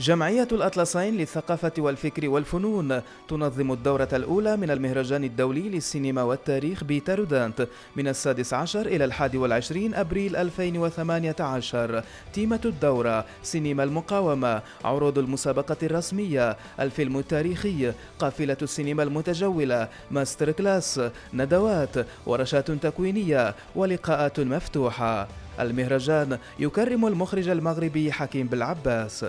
جمعية الأطلسين للثقافة والفكر والفنون تنظم الدورة الأولى من المهرجان الدولي للسينما والتاريخ بتارودانت من السادس عشر إلى الحادي والعشرين أبريل 2018 تيمة الدورة سينما المقاومة عروض المسابقة الرسمية الفيلم التاريخي قافلة السينما المتجولة master class ندوات ورشات تكوينية ولقاءات مفتوحة. المهرجان يكرم المخرج المغربي حكيم بالعباس.